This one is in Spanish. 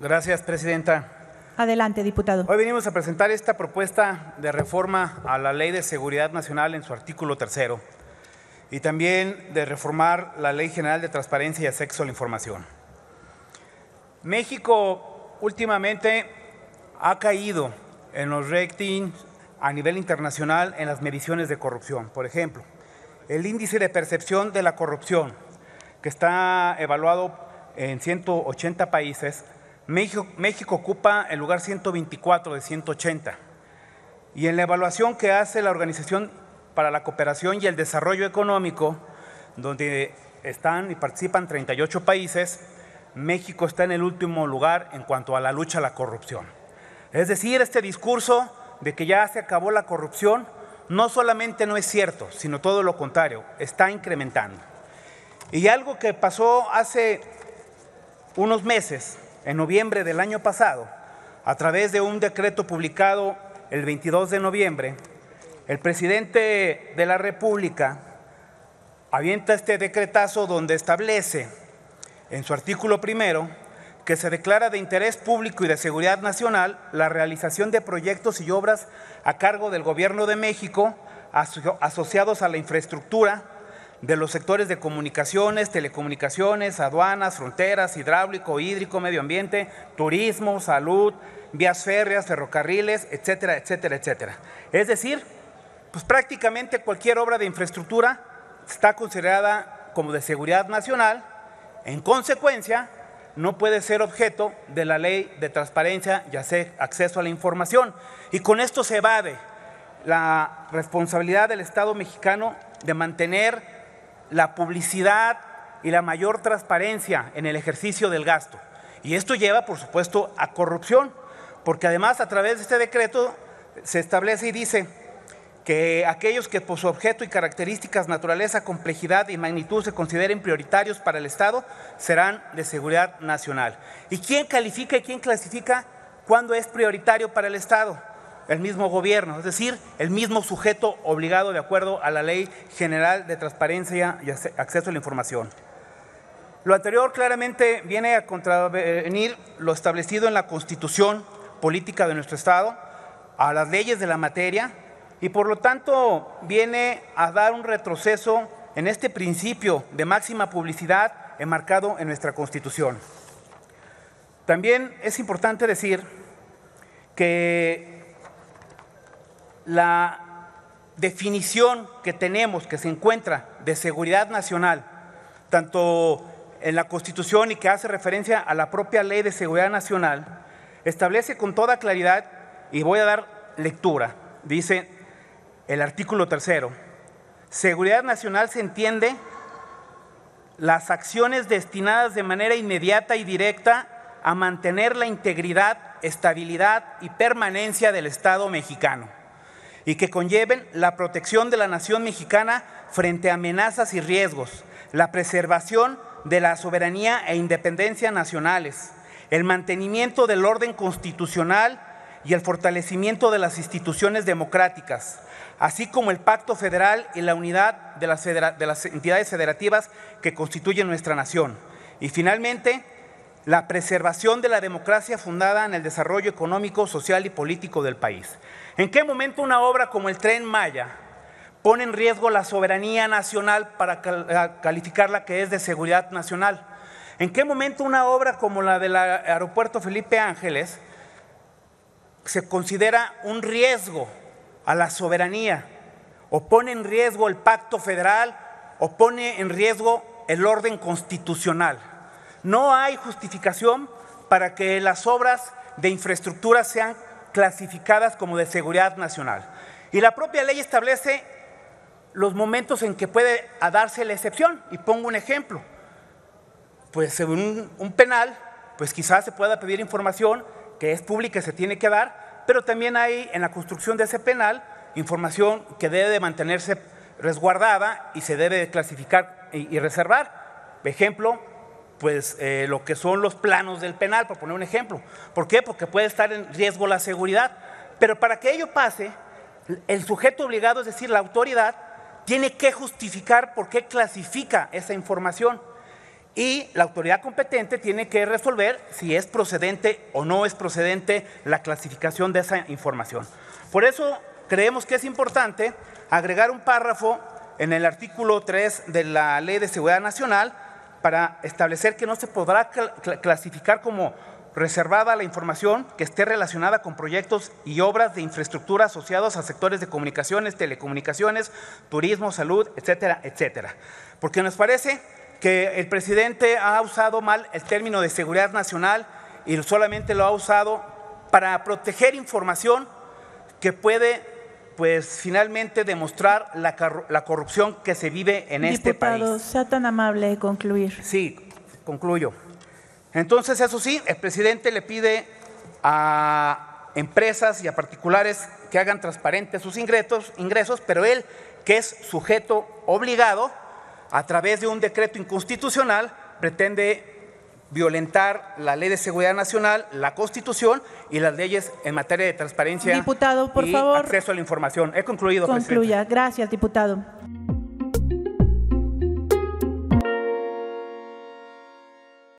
Gracias, Presidenta. Adelante, diputado. Hoy venimos a presentar esta propuesta de reforma a la Ley de Seguridad Nacional en su artículo tercero y también de reformar la Ley General de Transparencia y Acceso a la Información. México últimamente ha caído en los ratings a nivel internacional en las mediciones de corrupción. Por ejemplo, el índice de percepción de la corrupción, que está evaluado en 180 países, México, ocupa el lugar 124 de 180. Y en la evaluación que hace la Organización para la Cooperación y el Desarrollo Económico, donde están y participan 38 países, México está en el último lugar en cuanto a la lucha a la corrupción. Es decir, este discurso de que ya se acabó la corrupción no solamente no es cierto, sino todo lo contrario, está incrementando. Y algo que pasó hace unos meses, en noviembre del año pasado, a través de un decreto publicado el 22 de noviembre, el presidente de la República avienta este decretazo donde establece en su artículo primero que se declara de interés público y de seguridad nacional la realización de proyectos y obras a cargo del Gobierno de México asociados a la infraestructura de los sectores de comunicaciones, telecomunicaciones, aduanas, fronteras, hidráulico, hídrico, medio ambiente, turismo, salud, vías férreas, ferrocarriles, etcétera, etcétera, etcétera. Es decir, pues prácticamente cualquier obra de infraestructura está considerada como de seguridad nacional. En consecuencia, no puede ser objeto de la ley de transparencia y acceso a la información. Y con esto se evade la responsabilidad del Estado mexicano de mantener la publicidad y la mayor transparencia en el ejercicio del gasto. Y esto lleva, por supuesto, a corrupción, porque además a través de este decreto se establece y dice, que aquellos que por su objeto y características, naturaleza, complejidad y magnitud se consideren prioritarios para el Estado serán de seguridad nacional. ¿Y quién califica y quién clasifica cuándo es prioritario para el Estado? El mismo gobierno, es decir, el mismo sujeto obligado de acuerdo a la Ley General de Transparencia y Acceso a la Información. Lo anterior claramente viene a contravenir lo establecido en la Constitución política de nuestro Estado, a las leyes de la materia, y por lo tanto viene a dar un retroceso en este principio de máxima publicidad enmarcado en nuestra Constitución. También es importante decir que la definición que tenemos, que se encuentra de seguridad nacional, tanto en la Constitución y que hace referencia a la propia Ley de Seguridad Nacional, establece con toda claridad, y voy a dar lectura, dice, el artículo tercero. Seguridad nacional se entiende las acciones destinadas de manera inmediata y directa a mantener la integridad, estabilidad y permanencia del Estado mexicano y que conlleven la protección de la nación mexicana frente a amenazas y riesgos, la preservación de la soberanía e independencia nacionales, el mantenimiento del orden constitucional y el fortalecimiento de las instituciones democráticas, así como el pacto federal y la unidad de las, de las entidades federativas que constituyen nuestra nación. Y finalmente, la preservación de la democracia fundada en el desarrollo económico, social y político del país. ¿En qué momento una obra como el tren Maya pone en riesgo la soberanía nacional para calificarla que es de seguridad nacional? ¿En qué momento una obra como la del aeropuerto Felipe Ángeles se considera un riesgo a la soberanía, o pone en riesgo el pacto federal, o pone en riesgo el orden constitucional. No hay justificación para que las obras de infraestructura sean clasificadas como de seguridad nacional. Y la propia ley establece los momentos en que puede darse la excepción. Y pongo un ejemplo. Pues según un penal, pues quizás se pueda pedir información que es pública y se tiene que dar, pero también hay en la construcción de ese penal información que debe de mantenerse resguardada y se debe de clasificar y, reservar. Ejemplo, pues eh, lo que son los planos del penal, por poner un ejemplo. ¿Por qué? Porque puede estar en riesgo la seguridad. Pero para que ello pase, el sujeto obligado, es decir, la autoridad, tiene que justificar por qué clasifica esa información. y la autoridad competente tiene que resolver si es procedente o no es procedente la clasificación de esa información. Por eso creemos que es importante agregar un párrafo en el artículo 3 de la Ley de Seguridad Nacional para establecer que no se podrá clasificar como reservada la información que esté relacionada con proyectos y obras de infraestructura asociados a sectores de comunicaciones, telecomunicaciones, turismo, salud, etcétera, etcétera. Porque nos parece que el presidente ha usado mal el término de seguridad nacional y solamente lo ha usado para proteger información que puede pues finalmente demostrar la, la corrupción que se vive en este país. Sea tan amable de concluir. Sí, concluyo. Entonces, eso sí, el presidente le pide a empresas y a particulares que hagan transparentes sus ingresos, ingresos, pero él, que es sujeto obligado, a través de un decreto inconstitucional, pretende violentar la ley de seguridad nacional, la constitución y las leyes en materia de transparencia Diputado, por y favor. acceso a la información. He concluido, Concluya. Gracias, diputado.